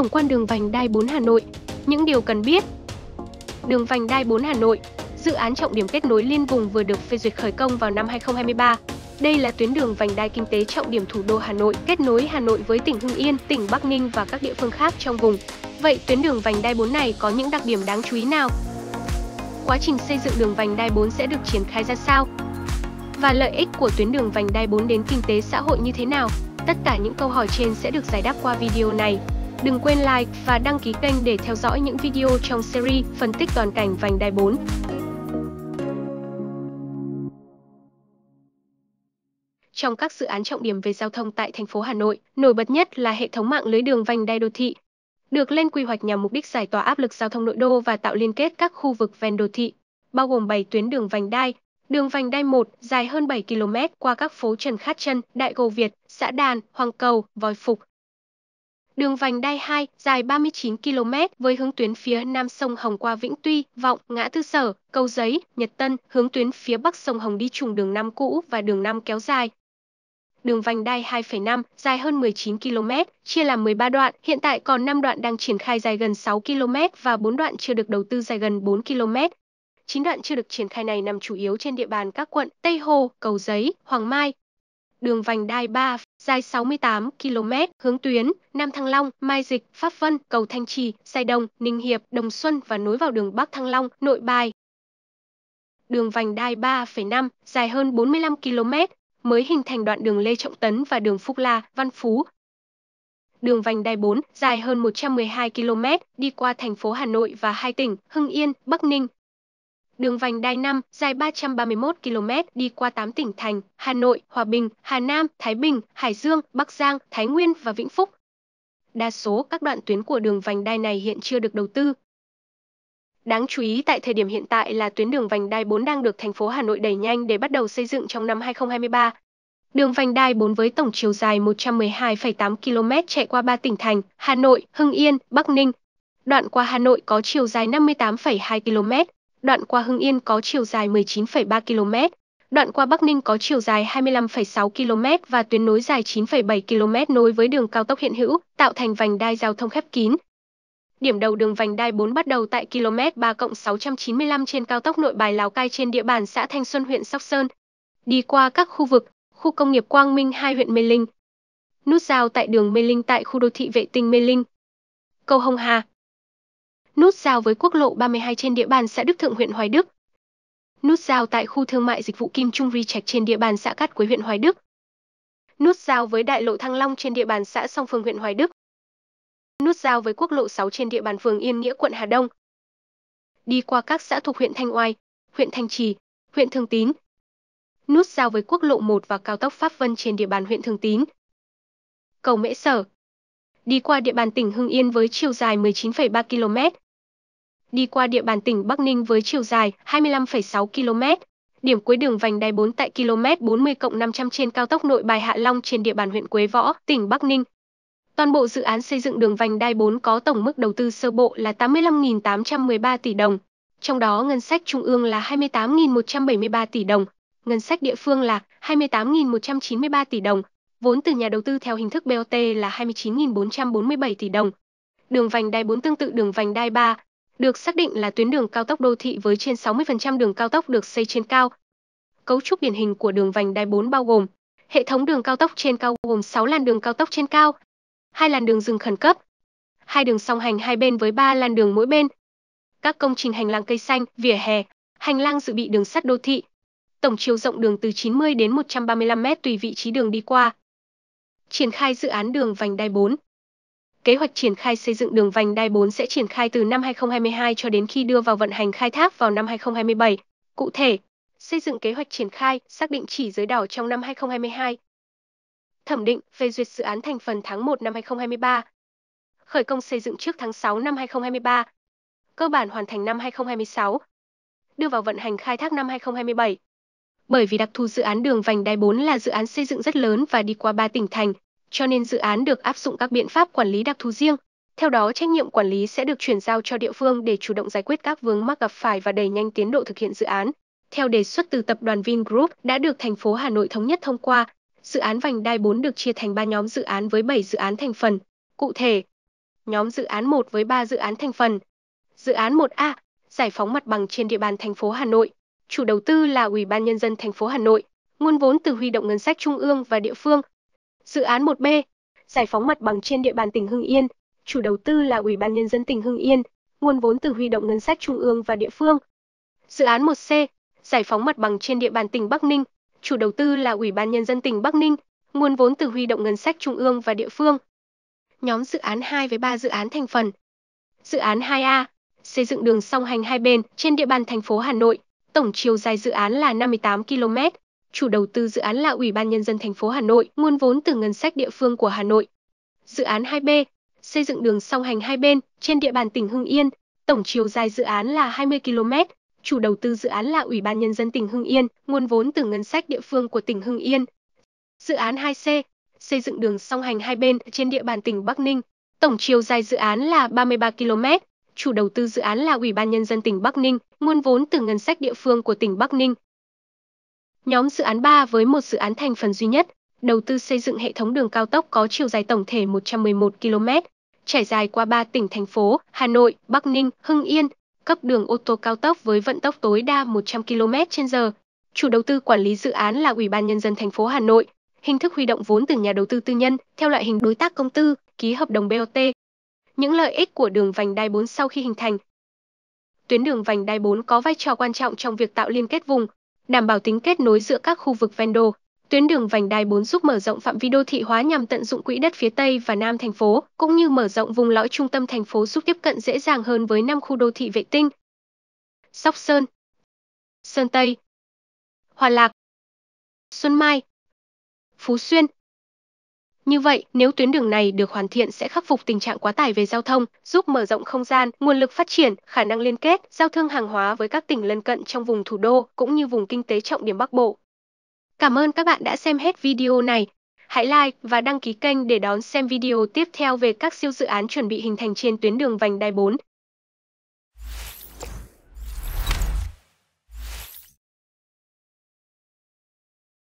Tổng quan đường vành đai 4 Hà Nội. Những điều cần biết. Đường vành đai 4 Hà Nội, dự án trọng điểm kết nối liên vùng vừa được phê duyệt khởi công vào năm 2023. Đây là tuyến đường vành đai kinh tế trọng điểm thủ đô Hà Nội, kết nối Hà Nội với tỉnh Hưng Yên, tỉnh Bắc Ninh và các địa phương khác trong vùng. Vậy tuyến đường vành đai 4 này có những đặc điểm đáng chú ý nào? Quá trình xây dựng đường vành đai 4 sẽ được triển khai ra sao? Và lợi ích của tuyến đường vành đai 4 đến kinh tế xã hội như thế nào? Tất cả những câu hỏi trên sẽ được giải đáp qua video này. Đừng quên like và đăng ký kênh để theo dõi những video trong series phân tích toàn cảnh vành đai 4. Trong các dự án trọng điểm về giao thông tại thành phố Hà Nội, nổi bật nhất là hệ thống mạng lưới đường vành đai đô thị, được lên quy hoạch nhằm mục đích giải tỏa áp lực giao thông nội đô và tạo liên kết các khu vực ven đô thị, bao gồm 7 tuyến đường vành đai. Đường vành đai 1 dài hơn 7 km qua các phố Trần Khát Trân, Đại Cầu Việt, Xã Đàn, Hoàng Cầu, Vòi Phục. Đường vành đai 2 dài 39 km với hướng tuyến phía nam sông Hồng qua Vĩnh Tuy, Vọng, Ngã Tư Sở, Cầu Giấy, Nhật Tân, hướng tuyến phía bắc sông Hồng đi trùng đường Nam cũ và đường Nam kéo dài, Đường vành đai 2,5 dài hơn 19 km, chia làm 13 đoạn, hiện tại còn 5 đoạn đang triển khai dài gần 6 km và 4 đoạn chưa được đầu tư dài gần 4 km. 9 đoạn chưa được triển khai này nằm chủ yếu trên địa bàn các quận Tây Hồ, Cầu Giấy, Hoàng Mai. Đường vành đai 3 dài 68 km, hướng tuyến Nam Thăng Long, Mai Dịch, Pháp Vân, Cầu Thanh Trì, Sài Đồng, Ninh Hiệp, Đồng Xuân và nối vào đường Bắc Thăng Long, Nội Bài. Đường vành đai 3,5 dài hơn 45 km, mới hình thành đoạn đường Lê Trọng Tấn và đường Phúc La, Văn Phú. Đường vành đai 4 dài hơn 112 km đi qua thành phố Hà Nội và hai tỉnh Hưng Yên, Bắc Ninh. Đường vành đai 5 dài 331 km đi qua 8 tỉnh thành Hà Nội, Hòa Bình, Hà Nam, Thái Bình, Hải Dương, Bắc Giang, Thái Nguyên và Vĩnh Phúc. Đa số các đoạn tuyến của đường vành đai này hiện chưa được đầu tư, Đáng chú ý tại thời điểm hiện tại là tuyến đường vành đai 4 đang được thành phố Hà Nội đẩy nhanh để bắt đầu xây dựng trong năm 2023. Đường vành đai 4 với tổng chiều dài 112,8 km chạy qua 3 tỉnh thành Hà Nội, Hưng Yên, Bắc Ninh. Đoạn qua Hà Nội có chiều dài 58,2 km, đoạn qua Hưng Yên có chiều dài 19,3 km, đoạn qua Bắc Ninh có chiều dài 25,6 km và tuyến nối dài 9,7 km nối với đường cao tốc hiện hữu, tạo thành vành đai giao thông khép kín, Điểm đầu đường vành đai 4 bắt đầu tại km 3 695 trên cao tốc Nội Bài Lào Cai trên địa bàn xã Thanh Xuân huyện Sóc Sơn. Đi qua các khu vực, khu công nghiệp Quang Minh 2 huyện Mê Linh. Nút giao tại đường Mê Linh tại khu đô thị vệ tinh Mê Linh. Cầu Hồng Hà. Nút giao với quốc lộ 32 trên địa bàn xã Đức Thượng huyện Hoài Đức. Nút giao tại khu thương mại dịch vụ Kim Trung Ri Trạch trên địa bàn xã Cát Quế huyện Hoài Đức. Nút giao với đại lộ Thăng Long trên địa bàn xã Song Phương huyện Hoài Đức nút giao với quốc lộ 6 trên địa bàn phường Yên Nghĩa quận Hà Đông. Đi qua các xã thuộc huyện Thanh Oai, huyện Thanh Trì, huyện Thường Tín. Nút giao với quốc lộ 1 và cao tốc Pháp Vân trên địa bàn huyện Thường Tín. Cầu Mễ Sở. Đi qua địa bàn tỉnh Hưng Yên với chiều dài 19,3 km. Đi qua địa bàn tỉnh Bắc Ninh với chiều dài 25,6 km. Điểm cuối đường vành đai 4 tại km 40 500 trên cao tốc Nội Bài Hạ Long trên địa bàn huyện Quế Võ, tỉnh Bắc Ninh. Toàn bộ dự án xây dựng đường vành đai 4 có tổng mức đầu tư sơ bộ là 85.813 tỷ đồng, trong đó ngân sách trung ương là 28.173 tỷ đồng, ngân sách địa phương là 28.193 tỷ đồng, vốn từ nhà đầu tư theo hình thức BOT là 29.447 tỷ đồng. Đường vành đai 4 tương tự đường vành đai 3, được xác định là tuyến đường cao tốc đô thị với trên 60% đường cao tốc được xây trên cao. Cấu trúc điển hình của đường vành đai 4 bao gồm Hệ thống đường cao tốc trên cao gồm 6 làn đường cao tốc trên cao, hai làn đường dừng khẩn cấp, hai đường song hành hai bên với 3 làn đường mỗi bên, các công trình hành lang cây xanh, vỉa hè, hành lang dự bị đường sắt đô thị. Tổng chiều rộng đường từ 90 đến 135 m tùy vị trí đường đi qua. Triển khai dự án đường vành đai 4. Kế hoạch triển khai xây dựng đường vành đai 4 sẽ triển khai từ năm 2022 cho đến khi đưa vào vận hành khai thác vào năm 2027. Cụ thể, xây dựng kế hoạch triển khai, xác định chỉ giới đỏ trong năm 2022, thẩm định, phê duyệt dự án thành phần tháng 1 năm 2023. Khởi công xây dựng trước tháng 6 năm 2023. Cơ bản hoàn thành năm 2026. Đưa vào vận hành khai thác năm 2027. Bởi vì đặc thù dự án đường vành đai 4 là dự án xây dựng rất lớn và đi qua 3 tỉnh thành, cho nên dự án được áp dụng các biện pháp quản lý đặc thù riêng. Theo đó, trách nhiệm quản lý sẽ được chuyển giao cho địa phương để chủ động giải quyết các vướng mắc gặp phải và đẩy nhanh tiến độ thực hiện dự án. Theo đề xuất từ tập đoàn Vingroup đã được thành phố Hà Nội thống nhất thông qua, Dự án vành đai 4 được chia thành 3 nhóm dự án với 7 dự án thành phần. Cụ thể, Nhóm dự án 1 với 3 dự án thành phần. Dự án 1A, giải phóng mặt bằng trên địa bàn thành phố Hà Nội. Chủ đầu tư là Ủy ban nhân dân thành phố Hà Nội, nguồn vốn từ huy động ngân sách trung ương và địa phương. Dự án 1B, giải phóng mặt bằng trên địa bàn tỉnh Hưng Yên. Chủ đầu tư là Ủy ban nhân dân tỉnh Hưng Yên, nguồn vốn từ huy động ngân sách trung ương và địa phương. Dự án 1C, giải phóng mặt bằng trên địa bàn tỉnh Bắc Ninh. Chủ đầu tư là Ủy ban nhân dân tỉnh Bắc Ninh, nguồn vốn từ huy động ngân sách trung ương và địa phương. Nhóm dự án 2 với 3 dự án thành phần. Dự án 2A, xây dựng đường song hành hai bên trên địa bàn thành phố Hà Nội. Tổng chiều dài dự án là 58 km. Chủ đầu tư dự án là Ủy ban nhân dân thành phố Hà Nội, nguồn vốn từ ngân sách địa phương của Hà Nội. Dự án 2B, xây dựng đường song hành hai bên trên địa bàn tỉnh Hưng Yên. Tổng chiều dài dự án là 20 km. Chủ đầu tư dự án là Ủy ban nhân dân tỉnh Hưng Yên, nguồn vốn từ ngân sách địa phương của tỉnh Hưng Yên. Dự án 2C, xây dựng đường song hành hai bên trên địa bàn tỉnh Bắc Ninh. Tổng chiều dài dự án là 33 km. Chủ đầu tư dự án là Ủy ban nhân dân tỉnh Bắc Ninh, nguồn vốn từ ngân sách địa phương của tỉnh Bắc Ninh. Nhóm dự án 3 với một dự án thành phần duy nhất, đầu tư xây dựng hệ thống đường cao tốc có chiều dài tổng thể 111 km, trải dài qua 3 tỉnh thành phố Hà Nội, Bắc Ninh, Hưng Yên, cấp đường ô tô cao tốc với vận tốc tối đa 100 km/h. Chủ đầu tư quản lý dự án là Ủy ban nhân dân thành phố Hà Nội, hình thức huy động vốn từ nhà đầu tư tư nhân theo loại hình đối tác công tư, ký hợp đồng BOT. Những lợi ích của đường vành đai 4 sau khi hình thành. Tuyến đường vành đai 4 có vai trò quan trọng trong việc tạo liên kết vùng, đảm bảo tính kết nối giữa các khu vực ven đô. Tuyến đường vành đai 4 giúp mở rộng phạm vi đô thị hóa nhằm tận dụng quỹ đất phía Tây và Nam thành phố, cũng như mở rộng vùng lõi trung tâm thành phố giúp tiếp cận dễ dàng hơn với 5 khu đô thị vệ tinh. Sóc Sơn, Sơn Tây, Hòa Lạc, Xuân Mai, Phú Xuyên. Như vậy, nếu tuyến đường này được hoàn thiện sẽ khắc phục tình trạng quá tải về giao thông, giúp mở rộng không gian, nguồn lực phát triển, khả năng liên kết, giao thương hàng hóa với các tỉnh lân cận trong vùng thủ đô cũng như vùng kinh tế trọng điểm Bắc Bộ. Cảm ơn các bạn đã xem hết video này. Hãy like và đăng ký kênh để đón xem video tiếp theo về các siêu dự án chuẩn bị hình thành trên tuyến đường vành đai 4.